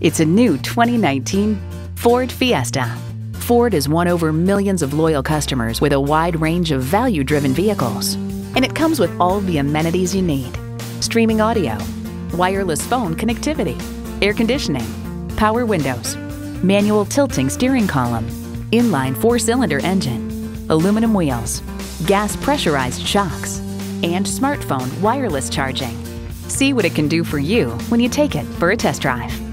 It's a new 2019 Ford Fiesta. Ford has won over millions of loyal customers with a wide range of value driven vehicles. And it comes with all the amenities you need streaming audio, wireless phone connectivity, air conditioning, power windows, manual tilting steering column, inline four cylinder engine, aluminum wheels, gas pressurized shocks, and smartphone wireless charging. See what it can do for you when you take it for a test drive.